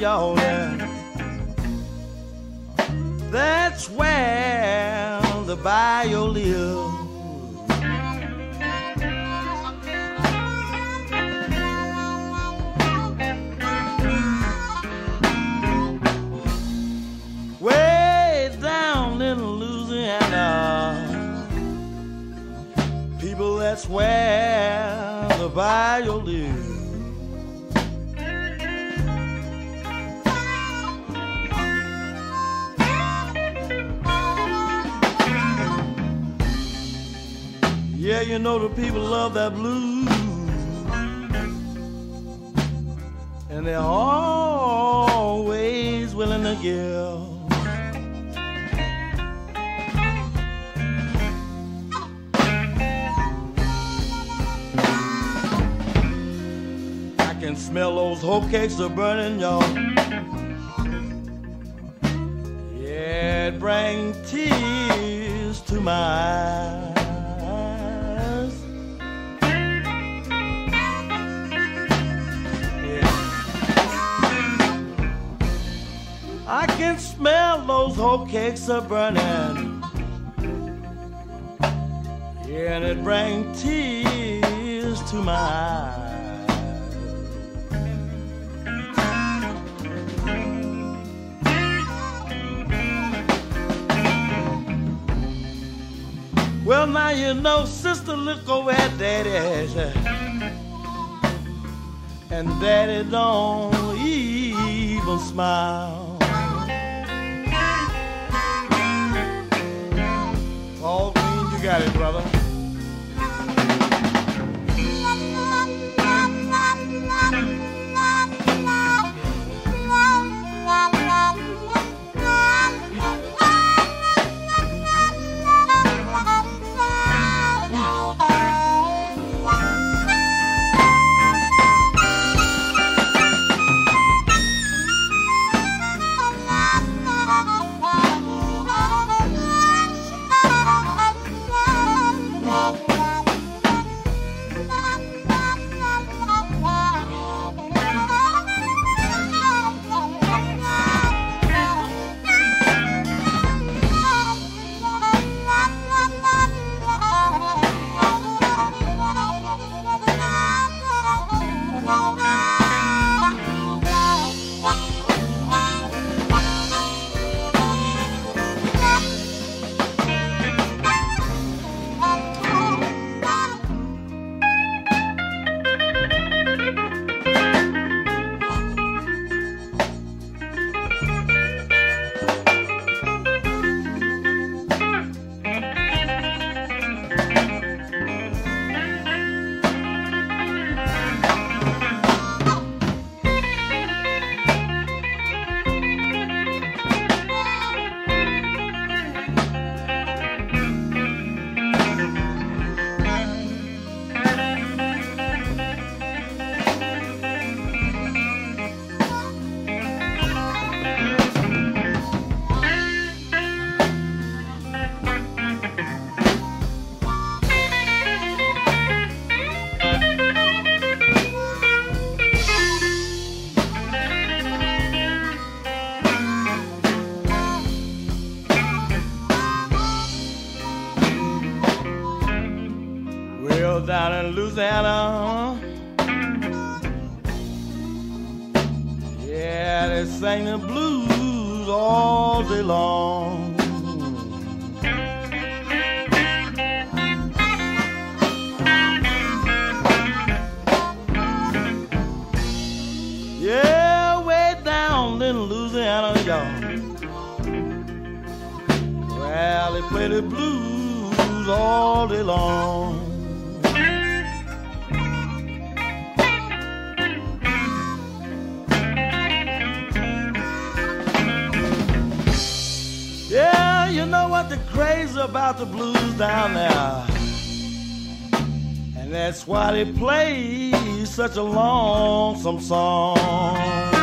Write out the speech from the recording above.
y'all, yeah. That's where the bayou lives. Way down in Louisiana, people, that's where the bayou lives. Yeah, you know the people love that blues. And they're always willing to give. I can smell those hoe cakes are burning, y'all. Yeah, it brings tears to my eyes. I can smell those hoe cakes are burning. Yeah, and it brings tears to my eyes. Well, now you know, sister, look over at daddy. And daddy don't even smile. Got it, brother. Down in Louisiana, yeah, they sing the blues all day long. Yeah, way down in Louisiana, y'all. Well, they play the blues all day long. You know what the craze about the blues down there. And that's why they play such a lonesome song.